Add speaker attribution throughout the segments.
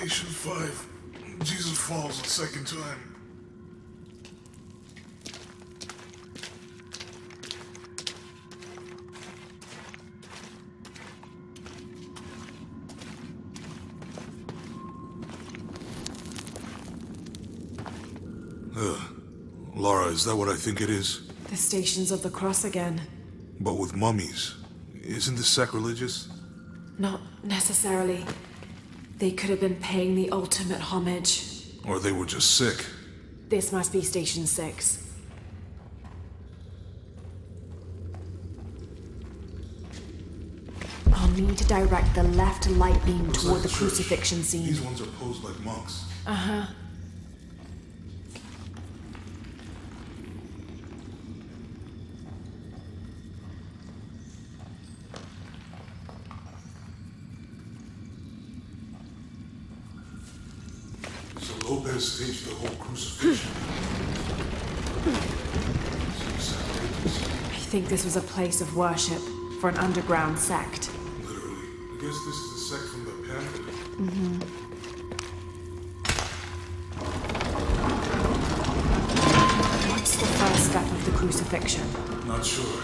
Speaker 1: Station 5. Jesus falls a second time. Uh, Lara, is that what I think it is?
Speaker 2: The Stations of the Cross again.
Speaker 1: But with mummies. Isn't this sacrilegious?
Speaker 2: Not necessarily. They could have been paying the ultimate homage.
Speaker 1: Or they were just sick.
Speaker 2: This must be Station 6. I'll need to direct the left light beam
Speaker 1: Looks
Speaker 2: toward
Speaker 1: like
Speaker 2: the crucifixion scene.
Speaker 1: These ones are posed like monks.
Speaker 2: Uh
Speaker 1: Lopez staged the whole crucifixion.
Speaker 2: I think this was a place of worship for an underground sect.
Speaker 1: Literally. I guess this is the sect from the pamphlet. Mm-hmm.
Speaker 2: What's the first step of the crucifixion?
Speaker 1: Not sure.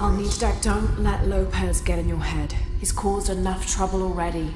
Speaker 2: I'll need to. Don't let Lopez get in your head. He's caused enough trouble already.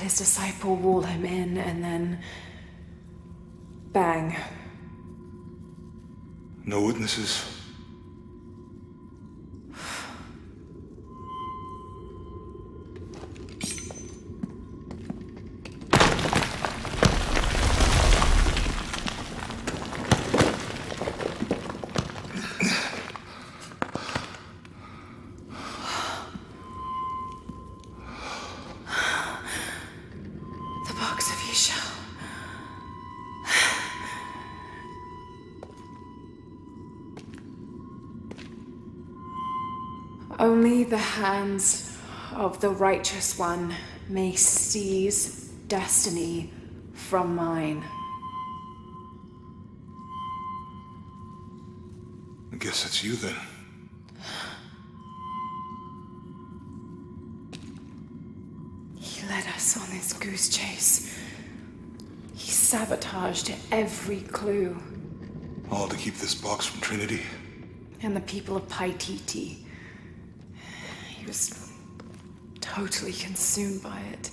Speaker 2: His disciple wall him in, and then. Bang.
Speaker 1: No witnesses?
Speaker 2: Only the hands of the righteous one may seize destiny from mine.
Speaker 1: I guess it's you then.
Speaker 2: He led us on this goose chase. He sabotaged every clue.
Speaker 1: All to keep this box from Trinity.
Speaker 2: And the people of Paititi. Was totally consumed by it.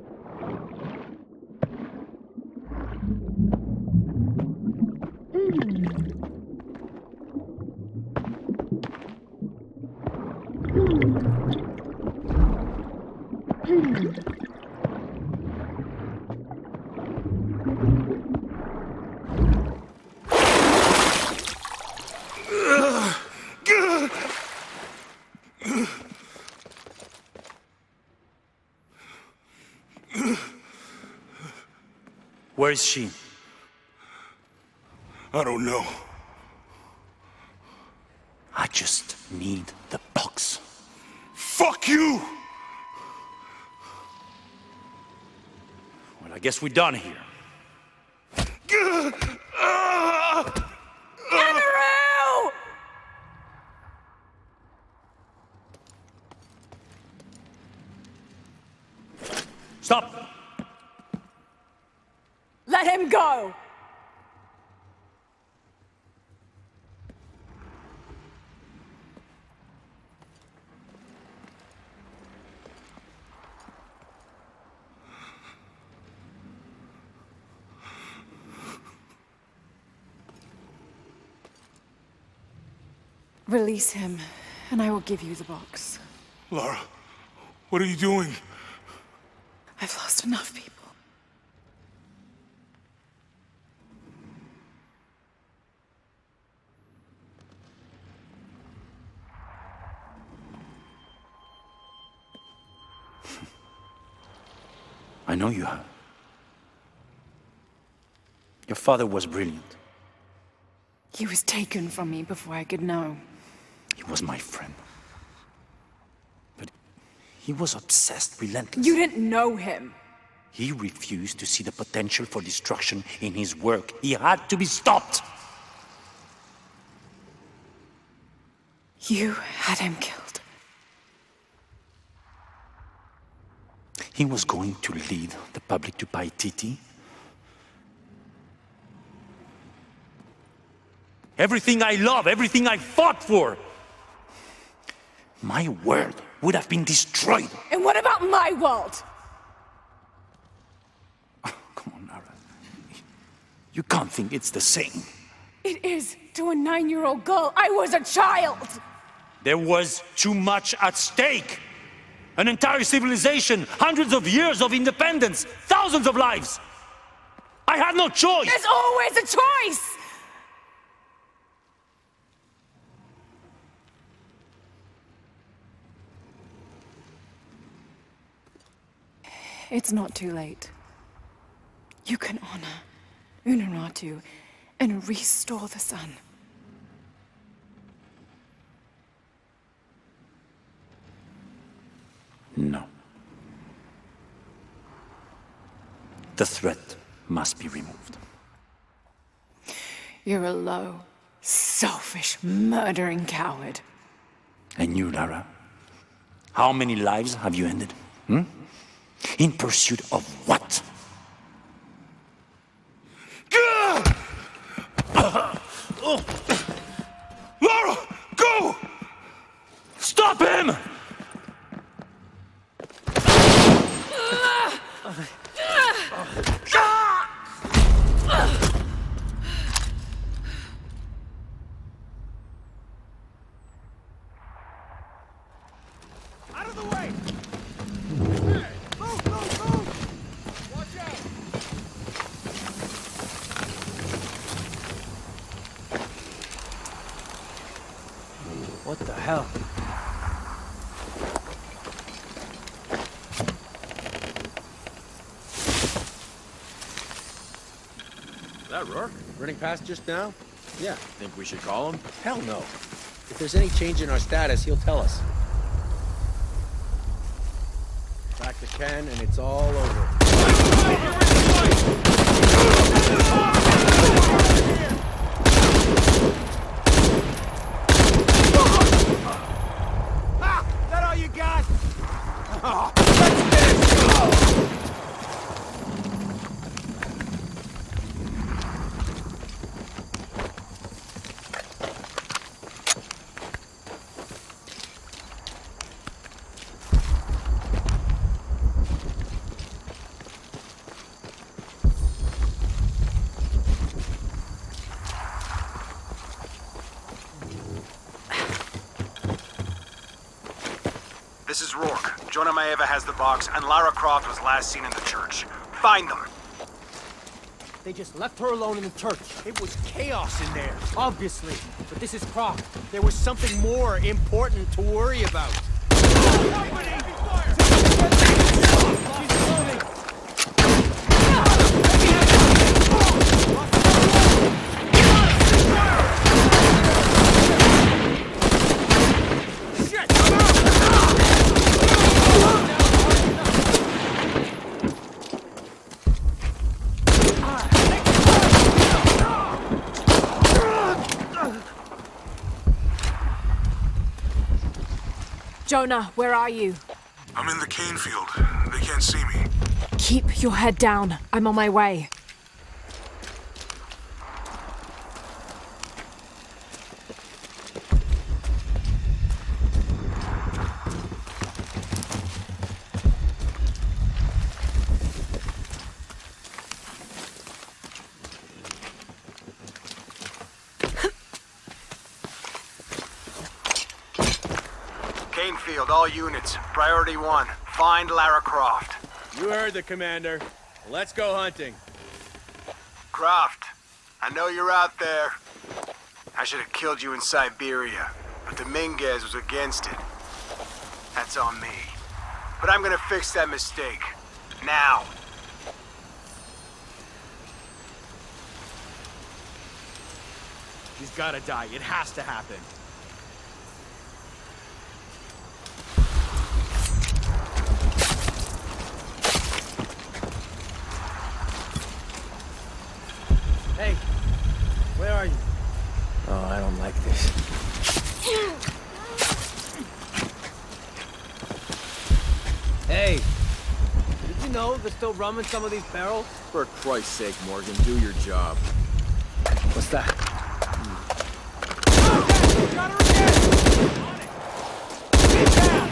Speaker 3: Where is she?
Speaker 1: I don't know.
Speaker 3: I just need the box.
Speaker 1: Fuck you!
Speaker 3: Well, I guess we're done here.
Speaker 2: Amaru!
Speaker 3: Stop!
Speaker 2: Let him go! Release him, and I will give you the box.
Speaker 1: Lara, what are you doing?
Speaker 2: I've lost enough people.
Speaker 3: I know you have. Your father was brilliant.
Speaker 2: He was taken from me before I could know.
Speaker 3: He was my friend. But he was obsessed, relentless.
Speaker 2: You didn't know him.
Speaker 3: He refused to see the potential for destruction in his work. He had to be stopped.
Speaker 2: You had him killed.
Speaker 3: He was going to lead the public to Paititi. Everything I love, everything I fought for. My world would have been destroyed.
Speaker 2: And what about my world?
Speaker 3: Oh, come on, Lara. You can't think it's the same.
Speaker 2: It is to a nine year old girl. I was a child.
Speaker 3: There was too much at stake. An entire civilization, hundreds of years of independence, thousands of lives. I had no choice.
Speaker 2: There's always a choice. It's not too late. You can honor Unuratu and restore the sun.
Speaker 3: No. The threat must be removed.
Speaker 2: You're a low, selfish, murdering coward.
Speaker 3: And you, Lara? How many lives have you ended? Hmm? In pursuit of what?
Speaker 1: Lara, go!
Speaker 3: Stop him!
Speaker 4: Out of the way! Hey, move, move, move! Watch out!
Speaker 5: What the hell?
Speaker 6: That Rourke?
Speaker 5: Running past just now? Yeah.
Speaker 6: Think we should call him?
Speaker 5: Hell no. If there's any change in our status, he'll tell us. Back to Ken, and it's all over.
Speaker 4: Ah! That all you got?
Speaker 7: This is Rourke. Jonah Maeva has the box, and Lara Croft was last seen in the church. Find them.
Speaker 4: They just left her alone in the church. It was chaos in there, obviously. But this is Croft. There was something more important to worry about.
Speaker 2: Jonah, where are you?
Speaker 1: I'm in the cane field. They can't see me.
Speaker 2: Keep your head down. I'm on my way.
Speaker 7: Priority one. Find Lara Croft.
Speaker 5: You heard the commander. Let's go hunting.
Speaker 7: Croft, I know you're out there. I should have killed you in Siberia, but Dominguez was against it. That's on me. But I'm gonna fix that mistake. Now.
Speaker 5: He's gotta die. It has to happen.
Speaker 4: Hey, where are you?
Speaker 5: Oh, I don't like this.
Speaker 4: Hey, did you know there's still rum in some of these barrels?
Speaker 6: For Christ's sake, Morgan, do your job.
Speaker 5: What's that? Hmm.
Speaker 4: Oh, Got her again! On it! Get down!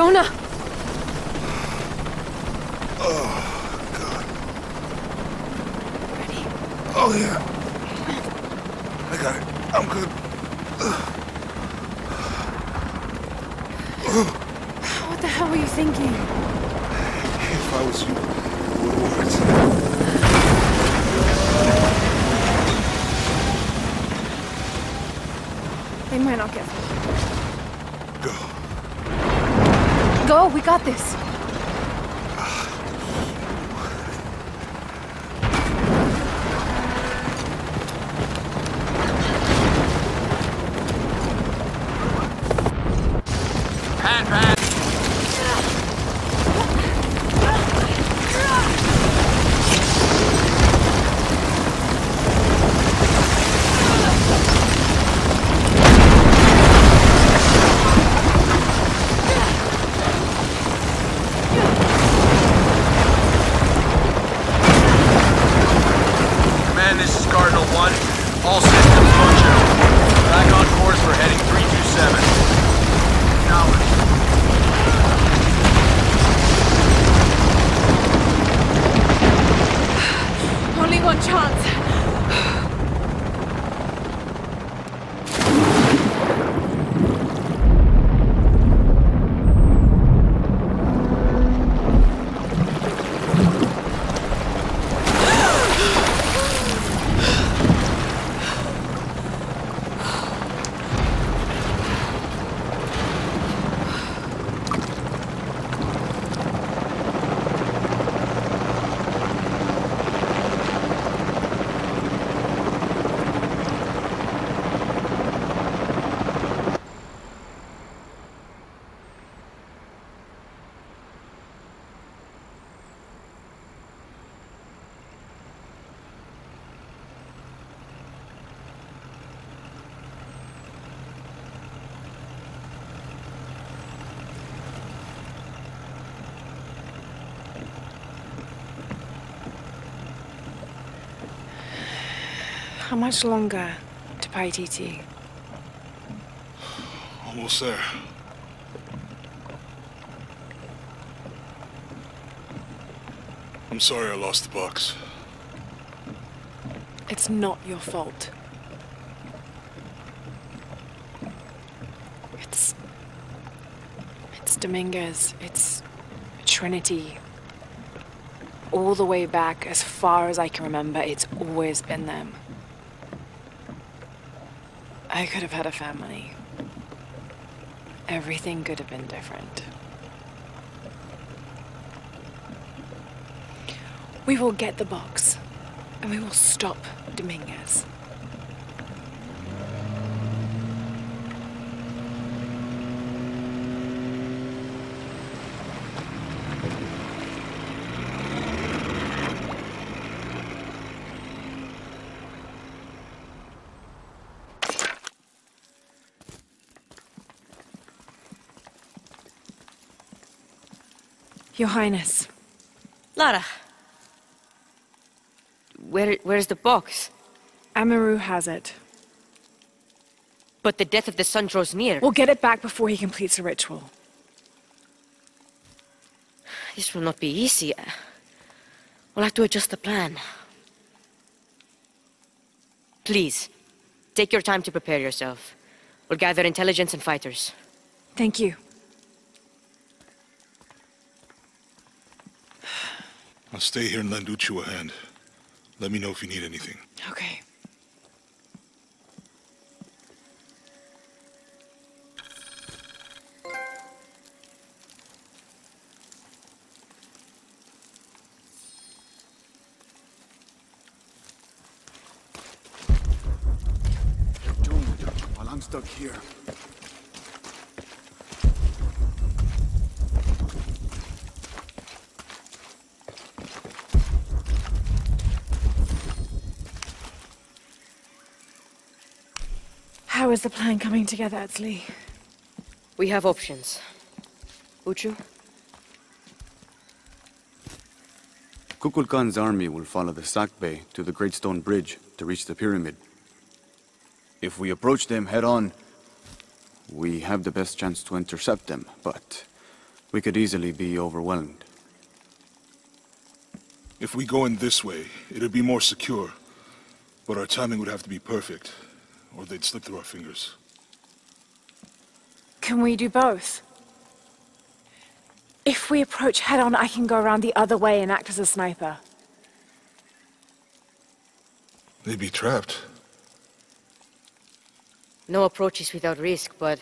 Speaker 6: Jonah!
Speaker 2: Oh, God. Ready?
Speaker 1: Oh, yeah. I got it. I'm good.
Speaker 2: What the hell were you thinking?
Speaker 1: If I was you, I would it.
Speaker 2: They might not get
Speaker 1: Go.
Speaker 2: Go, we got this.
Speaker 6: Pat, Pat! Command, this is Cardinal 1. All systems functional. Back on course for heading 327. Acknowledged.
Speaker 2: Only one chance. How much longer to Paititi?
Speaker 1: Almost there. I'm sorry I lost the box.
Speaker 2: It's not your fault. It's. It's Dominguez. It's Trinity. All the way back, as far as I can remember, it's always been them. I could have had a family. Everything could have been different. We will get the box, and we will stop Dominguez. Your Highness,
Speaker 8: Lara. Where, where's the box?
Speaker 2: Amaru has it.
Speaker 8: But the death of the sun draws near.
Speaker 2: We'll get it back before he completes the ritual.
Speaker 8: This will not be easy. We'll have to adjust the plan. Please, take your time to prepare yourself. We'll gather intelligence and fighters.
Speaker 2: Thank you.
Speaker 1: I'll stay here and lend Uchu a hand. Let me know if you need anything.
Speaker 2: Okay. How is the plan coming together, Etzli?
Speaker 8: We have options. Uchu?
Speaker 9: Kukulkan's army will follow the Sakbe to the Great Stone Bridge to reach the pyramid. If we approach them head on, we have the best chance to intercept them, but We could easily be overwhelmed.
Speaker 1: If we go in this way, it'd be more secure. But our timing would have to be perfect, or they'd slip through our fingers.
Speaker 2: Can we do both? If we approach head on, I can go around the other way and act as a sniper.
Speaker 1: They'd be trapped.
Speaker 8: No approach is without risk, but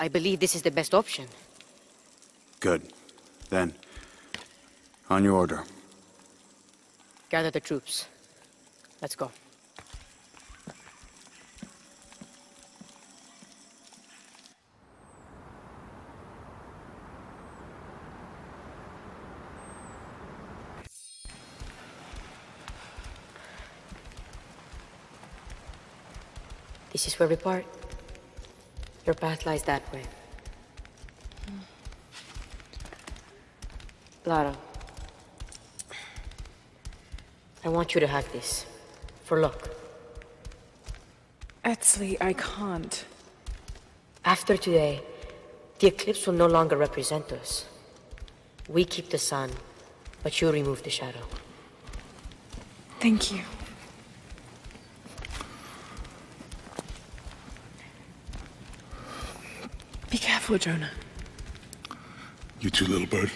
Speaker 8: I believe this is the best option.
Speaker 9: Good. Then, on your order.
Speaker 8: Gather the troops. Let's go. This is where we part. Your path lies that way. Hmm. Lara. I want you to have this. For luck.
Speaker 2: Etzli, I can't.
Speaker 8: After today, the eclipse will no longer represent us. We keep the sun, but you remove the shadow.
Speaker 2: Thank you. Be careful, Jonah.
Speaker 1: You too, little bird.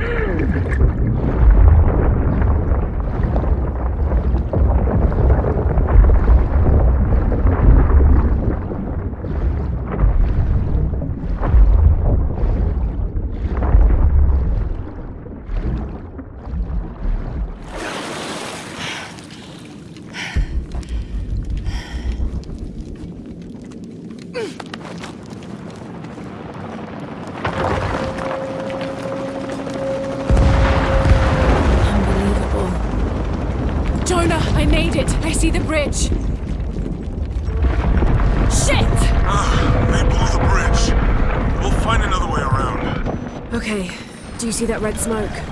Speaker 2: Mm-hmm. Smoke?